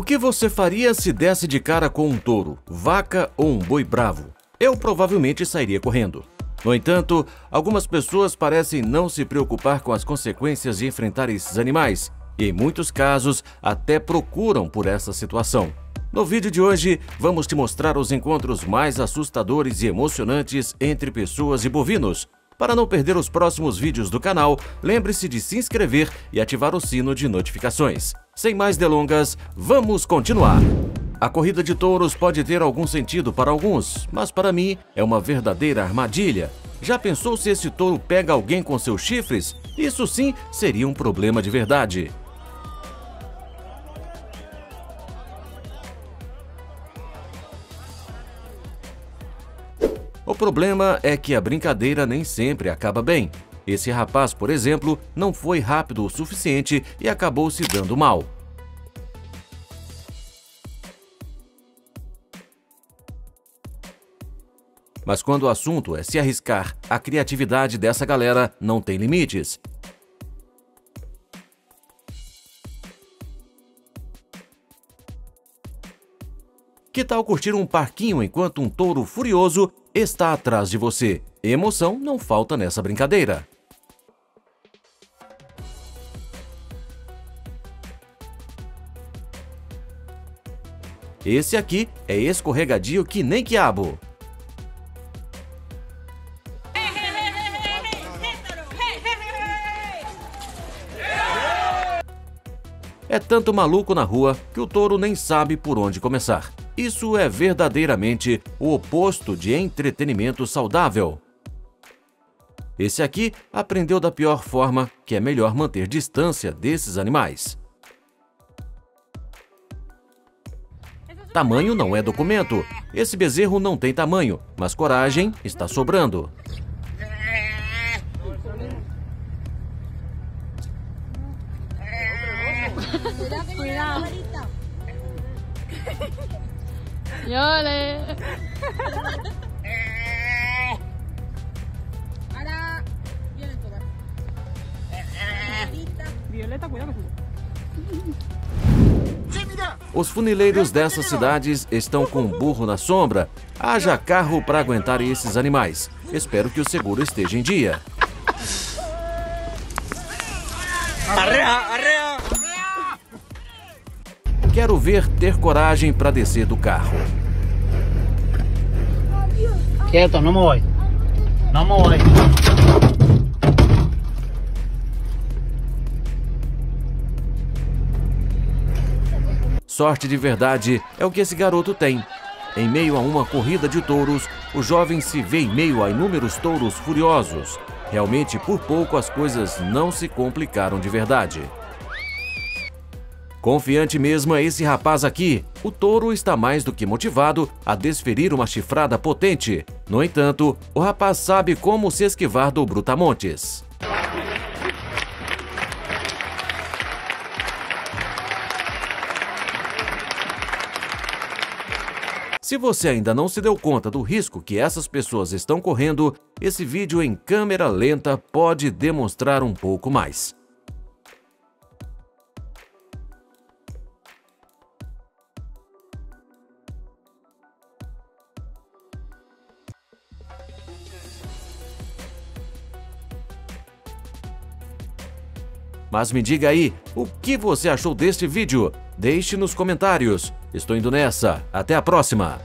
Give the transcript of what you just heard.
O que você faria se desse de cara com um touro, vaca ou um boi bravo? Eu provavelmente sairia correndo. No entanto, algumas pessoas parecem não se preocupar com as consequências de enfrentar esses animais e, em muitos casos, até procuram por essa situação. No vídeo de hoje, vamos te mostrar os encontros mais assustadores e emocionantes entre pessoas e bovinos. Para não perder os próximos vídeos do canal, lembre-se de se inscrever e ativar o sino de notificações. Sem mais delongas, vamos continuar! A corrida de touros pode ter algum sentido para alguns, mas para mim é uma verdadeira armadilha. Já pensou se esse touro pega alguém com seus chifres? Isso sim seria um problema de verdade. O problema é que a brincadeira nem sempre acaba bem. Esse rapaz, por exemplo, não foi rápido o suficiente e acabou se dando mal. Mas quando o assunto é se arriscar, a criatividade dessa galera não tem limites. Que tal curtir um parquinho enquanto um touro furioso está atrás de você? Emoção não falta nessa brincadeira. Esse aqui é escorregadio que nem quiabo. É tanto maluco na rua que o touro nem sabe por onde começar. Isso é verdadeiramente o oposto de entretenimento saudável. Esse aqui aprendeu da pior forma que é melhor manter distância desses animais. Tamanho não é documento. Esse bezerro não tem tamanho, mas coragem está sobrando. Ahora. Violeta, cuidado. Os funileiros dessas cidades estão com um burro na sombra. Haja carro para aguentar esses animais. Espero que o seguro esteja em dia. Quero ver ter coragem para descer do carro. Quieto, no me voy. No Sorte de verdade é o que esse garoto tem. Em meio a uma corrida de touros, o jovem se vê em meio a inúmeros touros furiosos. Realmente, por pouco as coisas não se complicaram de verdade. Confiante mesmo é esse rapaz aqui. O touro está mais do que motivado a desferir uma chifrada potente. No entanto, o rapaz sabe como se esquivar do Brutamontes. Se você ainda não se deu conta do risco que essas pessoas estão correndo, esse vídeo em câmera lenta pode demonstrar um pouco mais. Mas me diga aí, o que você achou deste vídeo? Deixe nos comentários. Estou indo nessa. Até a próxima!